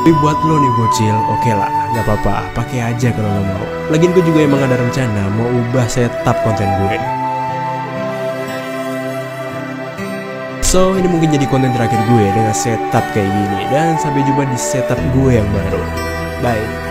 Tapi buat lo nih bocil, oke okay lah, nggak apa-apa, pakai aja kalau lo mau. Lagian gue juga emang ada rencana mau ubah setup konten gue. So, ini mungkin jadi konten terakhir gue dengan setup kayak gini. Dan sampai jumpa di setup gue yang baru. Bye.